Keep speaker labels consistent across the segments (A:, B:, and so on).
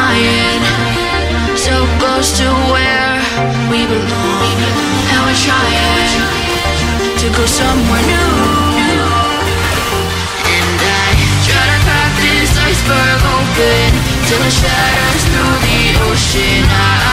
A: flying so close to where we belong. And we're trying to go somewhere new. And i try to crack this iceberg open till it shatters through the ocean. I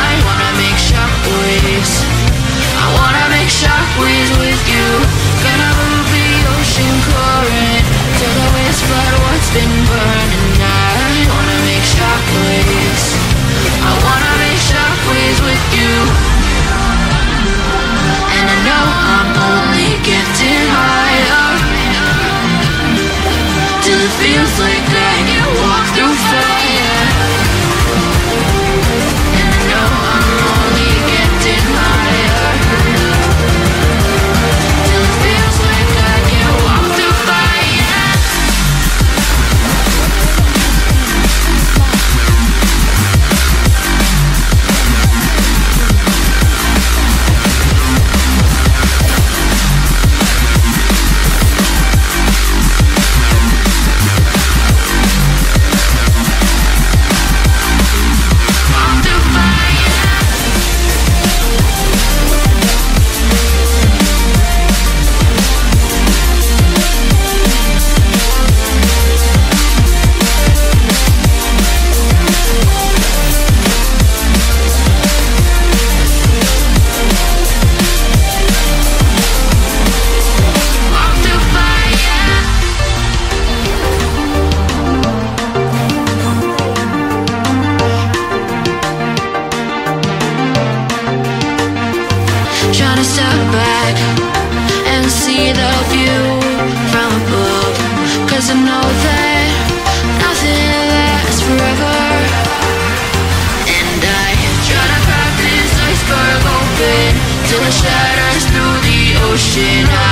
A: Trying to step back and see the view from above. Cause I know that nothing lasts forever. And I try to crack this iceberg open till it shatters through the ocean.